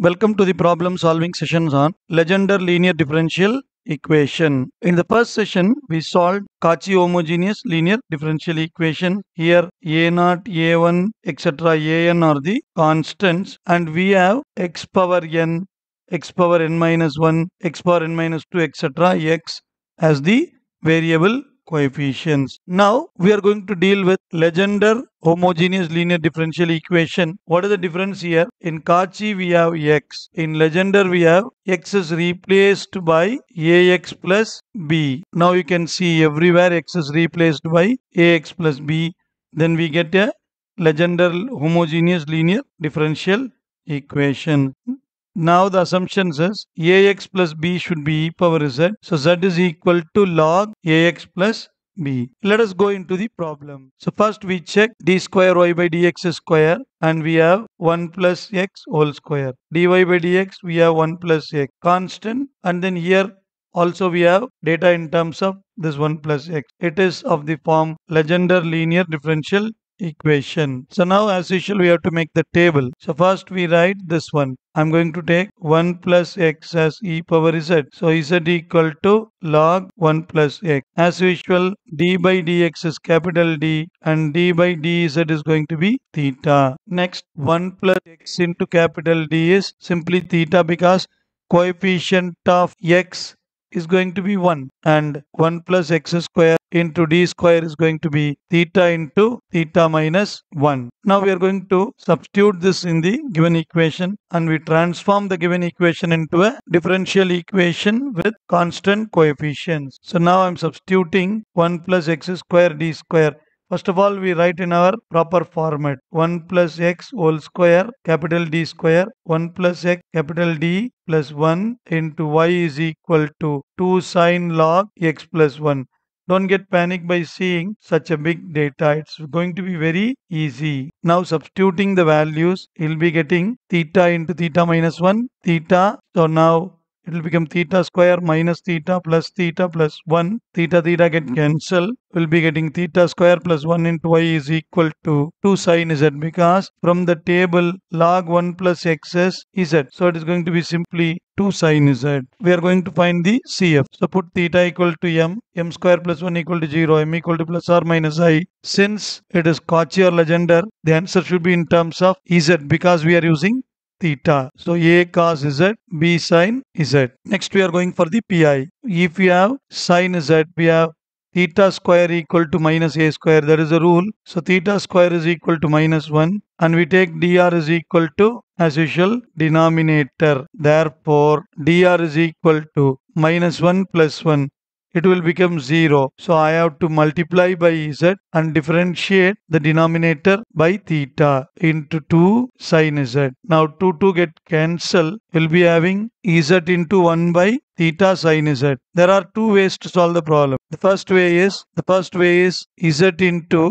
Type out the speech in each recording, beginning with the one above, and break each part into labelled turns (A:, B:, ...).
A: Welcome to the problem solving sessions on Legendre linear differential equation. In the first session, we solved Cauchy homogeneous linear differential equation. Here a0, a1, etc. an are the constants and we have x power n, x power n minus 1, x power n minus 2, etc. x as the variable coefficients. Now we are going to deal with Legendre homogeneous linear differential equation. What is the difference here? In Cauchy we have x. In Legendre we have x is replaced by ax plus b. Now you can see everywhere x is replaced by ax plus b. Then we get a Legendre homogeneous linear differential equation. Now the assumption says ax plus b should be e power z. So z is equal to log ax plus b. Let us go into the problem. So first we check d square y by dx square and we have 1 plus x whole square. dy by dx we have 1 plus x constant and then here also we have data in terms of this 1 plus x. It is of the form Legendre linear differential equation. So now as usual we have to make the table. So first we write this one. I'm going to take 1 plus x as e power z. So z equal to log 1 plus x. As usual d by dx is capital D and d by dz is going to be theta. Next 1 plus x into capital D is simply theta because coefficient of x is going to be 1 and 1 plus x square into d square is going to be theta into theta minus 1. Now we are going to substitute this in the given equation and we transform the given equation into a differential equation with constant coefficients. So now I am substituting 1 plus x square d square First of all, we write in our proper format 1 plus x whole square capital D square 1 plus x capital D plus 1 into y is equal to 2 sine log x plus 1. Don't get panic by seeing such a big data. It's going to be very easy. Now substituting the values, you'll be getting theta into theta minus 1, theta. So now it will become theta square minus theta plus theta plus 1. Theta theta get hmm. cancelled. We'll be getting theta square plus 1 into y is equal to 2 sine z because from the table log 1 plus x is z. So it is going to be simply 2 sine z. We are going to find the CF. So put theta equal to m, m square plus 1 equal to 0, m equal to plus or minus i. Since it is Cauchy or Legendre, the answer should be in terms of z because we are using theta. So A cos Z, B sin Z. Next we are going for the PI. If we have sin Z, we have theta square equal to minus A square. That is a rule. So theta square is equal to minus 1 and we take dr is equal to as usual denominator. Therefore dr is equal to minus 1 plus 1 it will become 0. So I have to multiply by z and differentiate the denominator by theta into 2 sin z. Now 2 2 get cancelled. We'll be having z into 1 by theta sin z. There are two ways to solve the problem. The first way is the first way is z into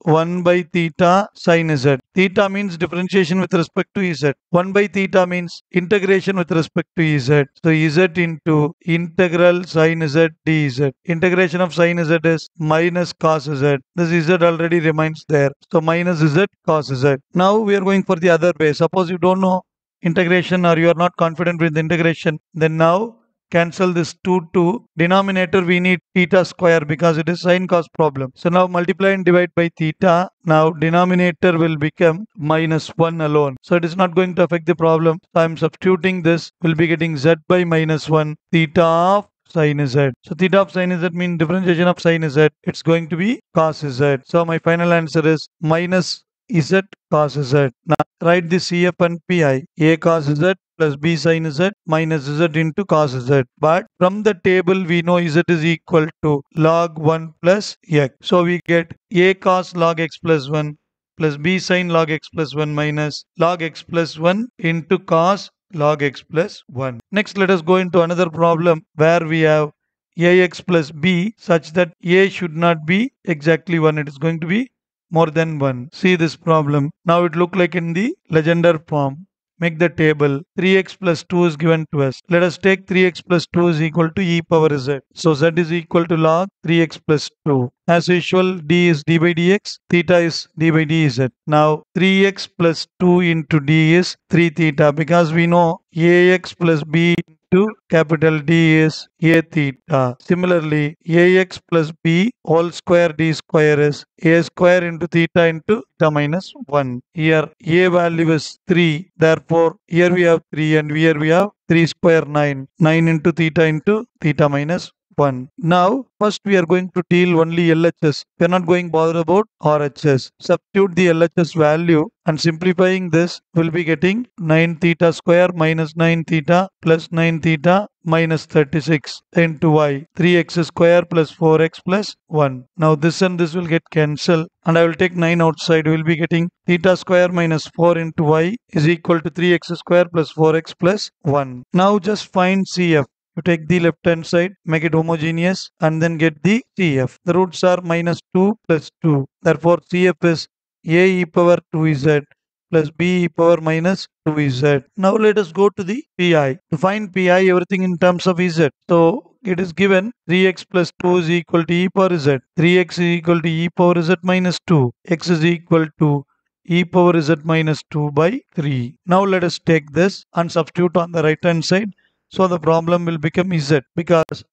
A: 1 by theta sin z. Theta means differentiation with respect to z. 1 by theta means integration with respect to z. So z into integral sin z dz. Integration of sin z is minus cos z. This z already remains there. So minus z cos z. Now we are going for the other way. Suppose you don't know integration or you are not confident with integration. Then now cancel this 2 2 denominator we need theta square because it is sine cos problem so now multiply and divide by theta now denominator will become minus 1 alone so it is not going to affect the problem so i'm substituting this We'll be getting z by minus 1 theta of sin z. So theta of sin z means differentiation of sin z. It's going to be cos z. So my final answer is minus z cos z. Now write the CF and PI. A cos z plus b sin z minus z into cos z. But from the table we know z is equal to log 1 plus x. So we get a cos log x plus 1 plus b sin log x plus 1 minus log x plus 1 into cos log x plus 1. Next let us go into another problem where we have ax plus b such that a should not be exactly 1. It is going to be more than 1. See this problem. Now it look like in the Legendre form. Make the table. 3x plus 2 is given to us. Let us take 3x plus 2 is equal to e power z. So z is equal to log 3x plus 2. As usual, d is d by dx, theta is d by dz. Now 3x plus 2 into d is 3 theta because we know ax plus b into capital D is a theta. Similarly, ax plus b whole square d square is a square into theta into theta minus 1. Here a value is 3. Therefore, here we have 3 and here we have 3 square 9. 9 into theta into theta minus 1. Now, first we are going to deal only LHS. We are not going bother about RHS. Substitute the LHS value and simplifying this will be getting 9 theta square minus 9 theta plus 9 theta minus 36 into y 3x square plus 4x plus 1 now this and this will get cancelled and I will take 9 outside we will be getting theta square minus 4 into y is equal to 3x square plus 4x plus 1 now just find CF you take the left hand side, make it homogeneous and then get the CF. The roots are minus 2 plus 2. Therefore, CF is a e power 2z plus b e power minus 2z. Now let us go to the pi. To find pi, everything in terms of z. So it is given 3x plus 2 is equal to e power z. 3x is equal to e power z minus 2. x is equal to e power z minus 2 by 3. Now let us take this and substitute on the right hand side. So the problem will become z because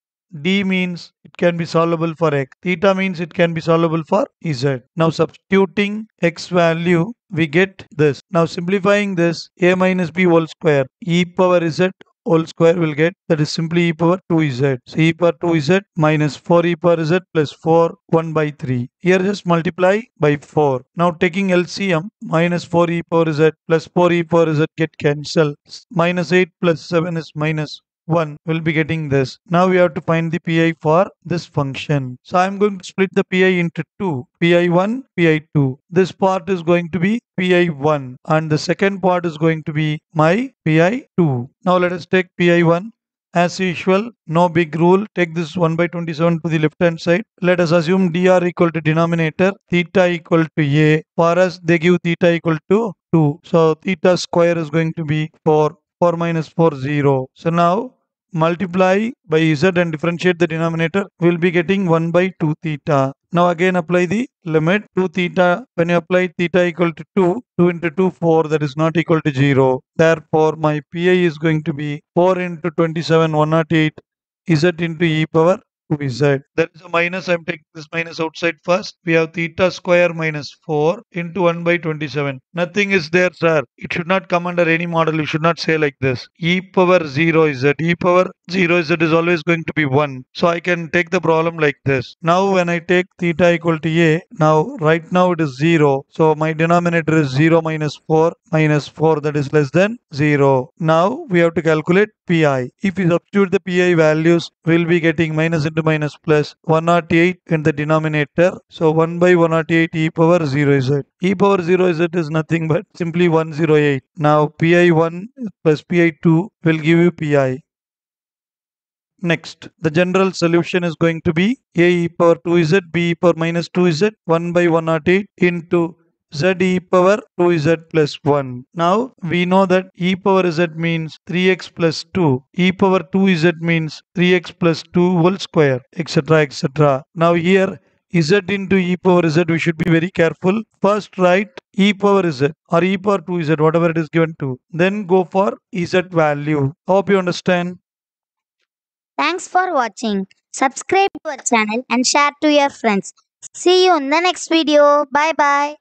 A: d means it can be solvable for x. Theta means it can be solvable for z. Now substituting x value we get this. Now simplifying this a minus b whole square e power z whole square will get that is simply e power 2z. So e power 2z minus 4 e power z plus 4 1 by 3. Here just multiply by 4. Now taking LCM minus 4 e power z plus 4 e power z get cancelled. Minus 8 plus 7 is minus 1 will be getting this. Now we have to find the pi for this function. So I am going to split the pi into two. pi1, pi2. This part is going to be pi1 and the second part is going to be my pi2. Now let us take pi1 as usual, no big rule. Take this 1 by 27 to the left hand side. Let us assume dr equal to denominator, theta equal to a. For us, they give theta equal to 2. So theta square is going to be 4. 4 minus 4 0. So now multiply by z and differentiate the denominator we will be getting 1 by 2 theta. Now again apply the limit 2 theta when you apply theta equal to 2 2 into 2 4 that is not equal to 0 therefore my pi is going to be 4 into 27 108 z into e power 2z. There is a minus. I'm taking this minus outside first. We have theta square minus 4 into 1 by 27. Nothing is there, sir. It should not come under any model. You should not say like this. e power 0 z. e power 0 is it is always going to be 1. So I can take the problem like this. Now when I take theta equal to a, now right now it is 0. So my denominator is 0 minus 4 minus 4 that is less than 0. Now we have to calculate pi. If we substitute the pi values, we'll be getting minus into minus plus 108 in the denominator. So 1 by 108 e power 0 is it. e power 0 is is nothing but simply 108. Now pi1 plus pi2 will give you pi. Next, the general solution is going to be a e power 2z, b e power minus 2z, 1 by 108 into z e power 2z plus 1. Now we know that e power z means 3x plus 2. e power 2z means 3x plus 2 whole square etc etc. Now here z into e power z we should be very careful. First write e power z or e power 2z whatever it is given to. Then go for z value. Hope you understand.
B: Thanks for watching. Subscribe to our channel and share to your friends. See you in the next video. Bye bye.